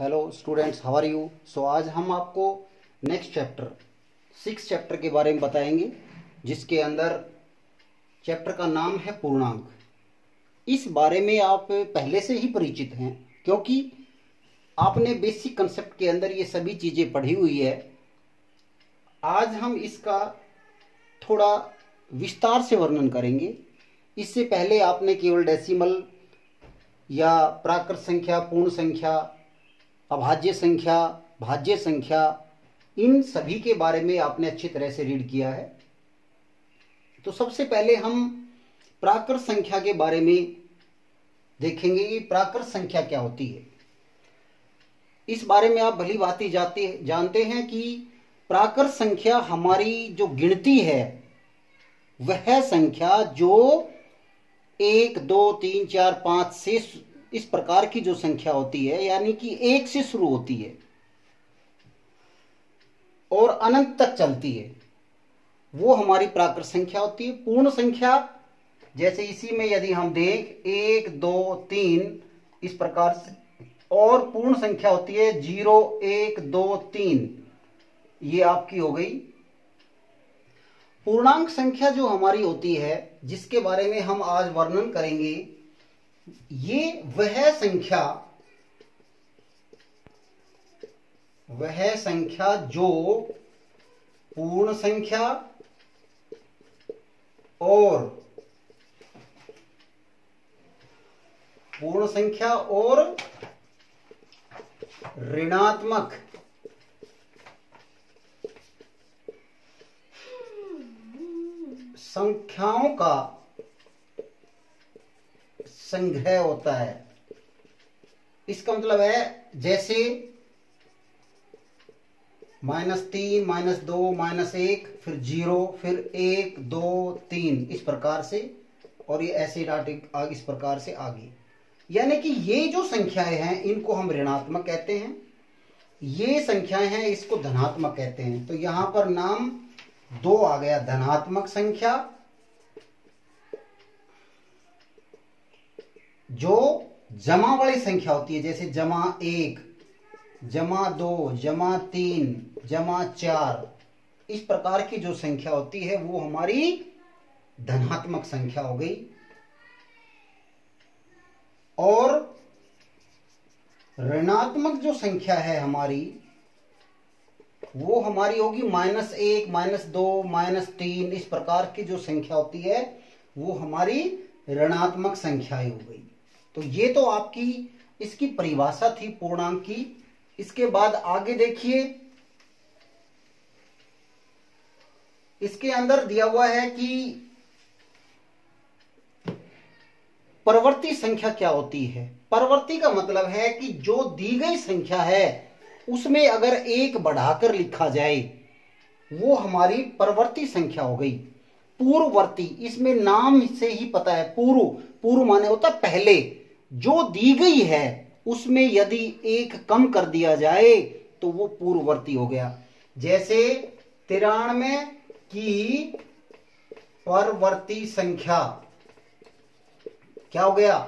Hello students how are you so आज हम आपको नेक्स्ट चैप्टर सिक्स चैप्टर के बारे में बताएँगे, जिसके अंदर चैप्टर का नाम है पूर्णांक। इस बारे में आप पहले से ही परिचित हैं, क्योंकि आपने बेसिक कंसेप्ट के अंदर ये सभी चीज़ें पढ़ी हुई है। आज हम इसका थोड़ा विस्तार से वर्णन करेंगे। इससे पहले आपने केवल डेसिमल या प्राकृत संख्या, पूर्ण संख्या अभाज्य संख्या, भाज्य संख्या, इन सभी के बारे में आपने अच्छी तरह से रीड किया है। तो सबसे पहले हम प्राकृत संख्या के बारे में देखेंगे कि प्राकृत संख्या क्या होती है। इस बारे में आप भली बात जाते, जानते हैं कि प्राकृत संख्या हमारी जो गिनती है, वह संख्या जो एक, दो, तीन, चार, पाँच से इस प्रकार की जो संख्या होती है, यानी कि एक से शुरू होती है और अनंत तक चलती है, वो हमारी प्राकृत संख्या होती है, पूर्ण संख्या। जैसे इसी में यदि हम देख, एक, दो, तीन, इस प्रकार से और पूर्ण संख्या होती है, ज़ीरो, एक, दो, तीन। ये आपकी हो गई। पूर्णांक संख्या जो हमारी होती है, जिसके बारे में हम आज वर्णन करेंगे ये वह संख्या वह संख्या जो पूर्ण संख्या और पूर्ण संख्या और ऋणात्मक। संख्याओं का संग्रह होता है। इसका मतलब है, जैसे माइनस तीन, माइनस दो, माइनस एक, फिर ज़ीरो, फिर एक, दो, तीन, इस प्रकार से, और ये ऐसे डाट इस प्रकार से आगे। यानी कि ये जो संख्याएँ हैं, इनको हम ऋणात्मक कहते हैं। ये संख्याएँ हैं, इसको धनात्मक कहते हैं। तो यहाँ पर नाम दो आ गया, धनात्मक संख्या जो जमा वाली संख्या होती है, जैसे जमा एक, जमा दो, जमा तीन, जमा चार, इस प्रकार की जो संख्या होती है, वो हमारी धनात्मक संख्या हो गई। और ऋणात्मक जो संख्या है हमारी, वो हमारी होगी माइनस एक, माइनस दो, माइनस तीन, इस प्रकार की जो संख्या होती है, वो हमारी ऋणात्मक संख्याएँ हो गई। तो ये तो आपकी, इसकी परिभाषा थी पूर्णांक की। इसके बाद आगे देखिए। इसके अंदर दिया हुआ है कि परवर्ती संख्या क्या होती है? परवर्ती का मतलब है कि जो दी गई संख्या है, उसमें अगर एक बढ़ाकर लिखा जाए, वो हमारी परवर्ती संख्या हो गई। पूर्ववर्ती, इसमें नाम से ही पता है। पूर्व पूर्व माने होता पहले। जो दी गई है, उसमें यदि एक कम कर दिया जाए तो वो पूर्ववर्ती हो गया। जैसे तिरानवे की परवर्ती संख्या, क्या हो गया?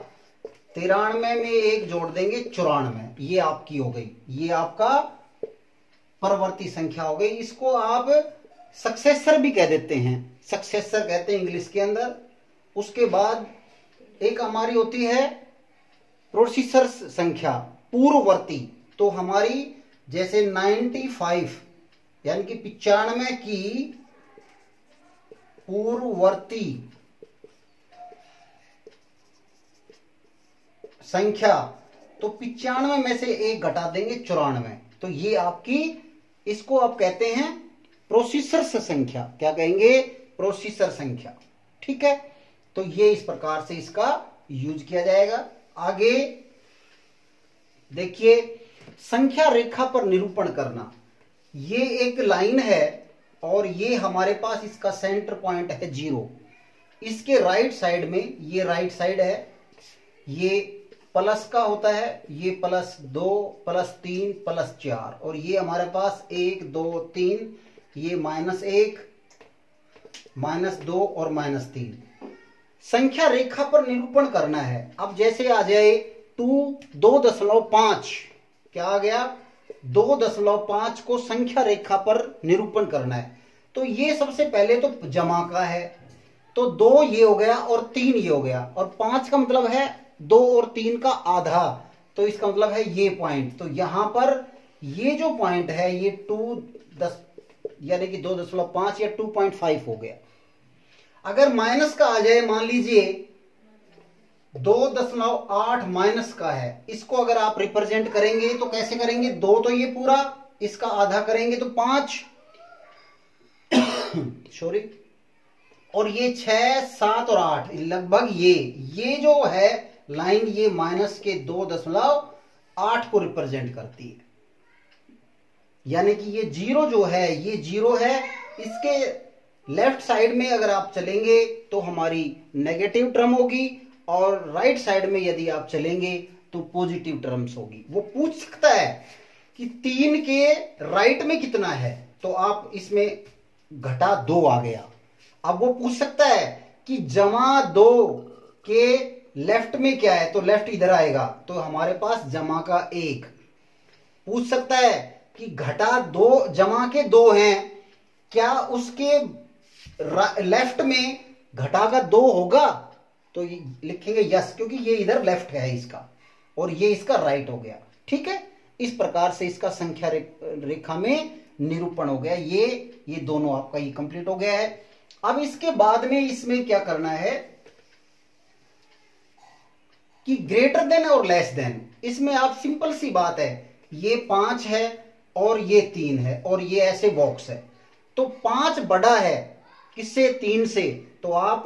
तिरानवे में एक जोड़ देंगे, चौरानवे। ये आपकी हो गई। ये आपका परवर्ती संख्या हो गई। इसको आप सक्सेसर भी कह देते हैं। सक्सेसर कहते हैं इंग्लिश के अंदर। उसके बाद एक हमारी होती है प्रोसीसर संख्या पूर्ववर्ती तो हमारी जैसे 95 यानी कि पिचानवे की पूर्ववर्ती संख्या तो पिचानवे में से एक घटा देंगे चौरानवे। तो ये आपकी, इसको आप कहते हैं प्रोसीसर संख्या। क्या कहेंगे? प्रोसीसर संख्या। ठीक है? तो ये इस प्रकार से इसका यूज़ किया जाएगा। आगे देखिए, संख्या रेखा पर निरूपण करना। ये एक लाइन है और ये हमारे पास इसका सेंटर पॉइंट है ज़ीरो इसके राइट साइड में ये राइट साइड है, ये प्लस का होता है, ये प्लस दो प्लस तीन प्लस चार। और ये हमारे पास एक, दो, तीन, ये माइनस एक माइनस दो और माइनस तीन। संख्या रेखा पर निरूपण करना है। अब जैसे आ जाए टू, दो दशमलव पाँच, क्या आ गया? दो दशमलव पाँच को संख्या रेखा पर निरूपण करना है। तो ये सबसे पहले तो जमा का है। तो दो ये हो गया और तीन ये हो गया। और पाँच का मतलब है दो और तीन का आधा। तो इसका मतलब है ये पॉइंट तो यहाँ पर ये जो पॉइंट है, ये टू दस यानी कि दो दशमलव पाँच या टू पॉइंट फाइव हो गया। अगर माइनस का आ जाए, मान लीजिए, दो दशमलव आठ माइनस का है, इसको अगर आप रिप्रेजेंट करेंगे तो कैसे करेंगे? दो तो ये पूरा, इसका आधा करेंगे तो पाँच। सॉरी और ये छ सात और आठ, लगभग ये ये जो है, लाइन ये माइनस के दो दशमलव आठ को रिप्रेजेंट करती है। यानी कि ये ज़ीरो जो है, ये ज़ीरो है, इसके लेफ़्ट साइड में अगर आप चलेंगे तो हमारी नेगेटिव टर्म होगी और राइट साइड में यदि आप चलेंगे तो पॉजिटिव टर्म्स होगी। वो पूछ सकता है कि तीन के राइट में कितना है तो आप इसमें घटा दो आ गया। अब वो पूछ सकता है कि जमा दो के लेफ़्ट में क्या है तो लेफ़्ट इधर आएगा तो हमारे पास जमा का एक। पूछ सकता है कि घटा दो, जमा के दो हैं, क्या उसके लेफ़्ट में घटा का दो होगा तो लिखेंगे यस क्योंकि ये इधर लेफ़्ट है इसका, और ये इसका राइट हो गया। ठीक है? इस प्रकार से इसका संख्या रेखा में निरूपण हो गया। ये ये दोनों आपका ये कंप्लीट हो गया है। अब इसके बाद में इसमें क्या करना है कि ग्रेटर देन और लेस देन इसमें आप सिंपल सी बात है, ये पाँच है और ये तीन है, और ये ऐसे बॉक्स है। तो पाँच बड़ा है किससे? तीन से। तो आप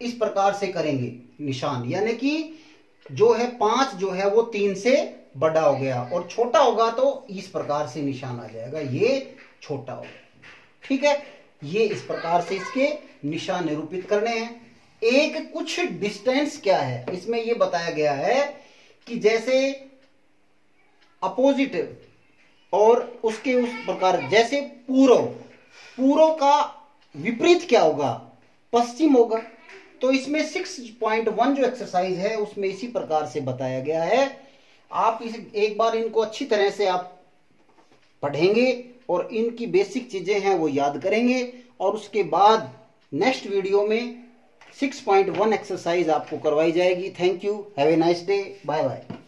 इस प्रकार से करेंगे निशान। यानी कि जो है पाँच जो है वो तीन से बड़ा हो गया। और छोटा होगा तो इस प्रकार से निशान आ जाएगा। ये छोटा होगा। ठीक है? ये इस प्रकार से इसके निशान निरूपित करने हैं। एक कुछ डिस्टेंस क्या है? इसमें ये बताया गया है कि जैसे अपोजिट और उसके उस प्रकार, जैसे पूर्व पूर्व का विपरीत क्या होगा? पश्चिम होगा। तो इसमें 6.1 जो एक्सरसाइज है, उसमें इसी प्रकार से बताया गया है। आप इस, एक बार इनको अच्छी तरह से आप पढ़ेंगे और इनकी बेसिक चीज़ें हैं वो याद करेंगे। और उसके बाद नेक्स्ट वीडियो में 6.1 एक्सरसाइज आपको करवाई जाएगी। Thank you have a nice day bye bye